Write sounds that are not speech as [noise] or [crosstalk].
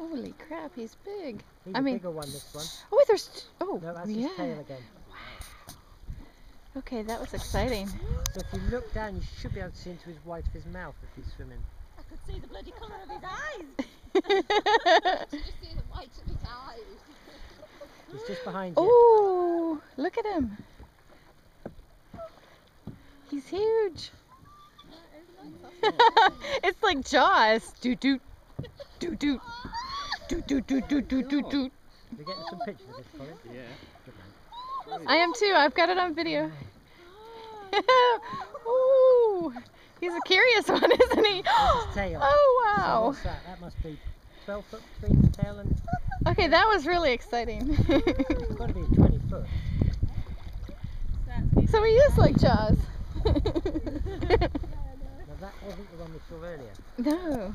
Holy crap, he's big. He's I a mean- bigger one, this one. Oh, wait, there's. t- Oh, No, that's yeah. his tail again. Okay, that was exciting. So if you look down, you should be able to see into his white of his mouth if he's swimming. I could see the bloody colour of his eyes. [laughs] Just see the white of his eyes. He's just behind you. oh, look at him. He's huge. [laughs] it's like Jaws. Doot doot. Doot doot. Doot doot doot doot doot doot doot. You're getting some pictures of this, Colin? Yeah. I am too. I've got it on video. Oh [laughs] Ooh, he's a curious one, [laughs] isn't he? There's his tail. [gasps] Oh So wow. what's that? That must be 12 foot between the tail and... Okay, that was really exciting. [laughs] It's got to be 20 foot. so he is like Jaws. Now that wasn't the one we saw earlier. no.